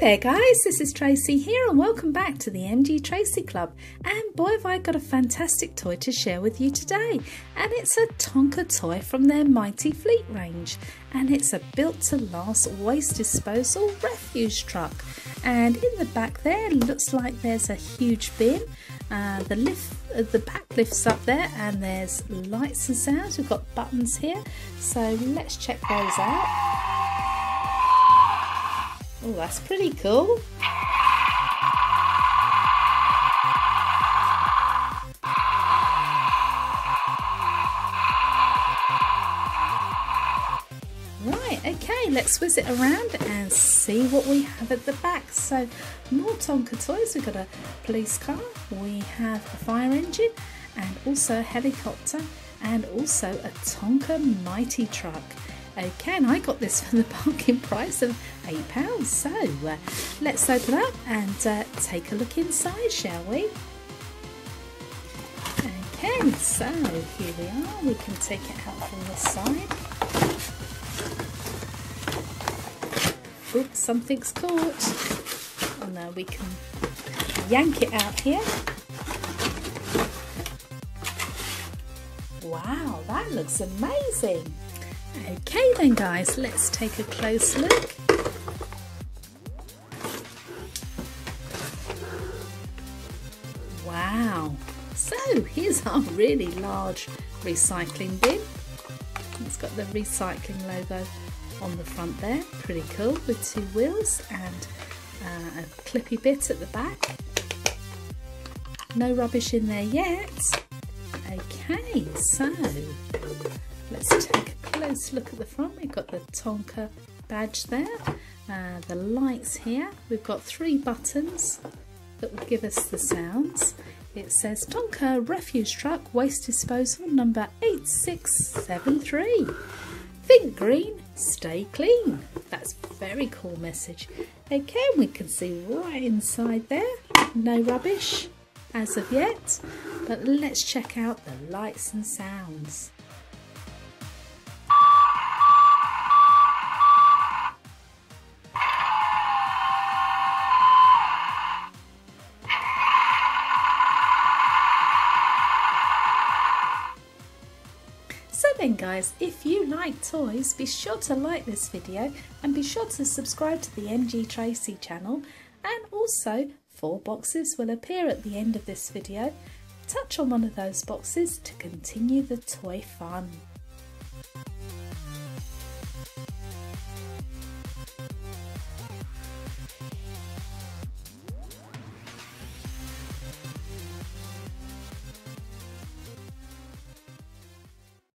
there guys, this is Tracey here and welcome back to the MG Tracey Club. And boy have I got a fantastic toy to share with you today. And it's a Tonka toy from their Mighty Fleet range. And it's a built to last waste disposal refuse truck. And in the back there looks like there's a huge bin. Uh, the lift uh, the back lifts up there and there's lights and sounds. We've got buttons here. So let's check those out Oh, that's pretty cool. Right, okay, let's whiz it around and see what we have at the back. So, more Tonka toys. We've got a police car, we have a fire engine, and also a helicopter, and also a Tonka Mighty truck. Okay, and I got this for the bargain price of £8. So uh, let's open up and uh, take a look inside, shall we? Okay, so here we are. We can take it out from this side. Oops, something's caught. Oh no, we can yank it out here. Wow, that looks amazing. Okay then guys, let's take a close look. Wow, so here's our really large recycling bin. It's got the recycling logo on the front there, pretty cool with two wheels and uh, a clippy bit at the back. No rubbish in there yet. Okay, so let's take a close look at the front, we've got the Tonka badge there, uh, the lights here, we've got three buttons that will give us the sounds. It says Tonka Refuse Truck Waste Disposal number 8673. Think green, stay clean. That's a very cool message. Okay, we can see right inside there, no rubbish as of yet, but let's check out the lights and sounds. So then guys, if you like toys, be sure to like this video and be sure to subscribe to the MG Tracey channel and also four boxes will appear at the end of this video. Touch on one of those boxes to continue the toy fun.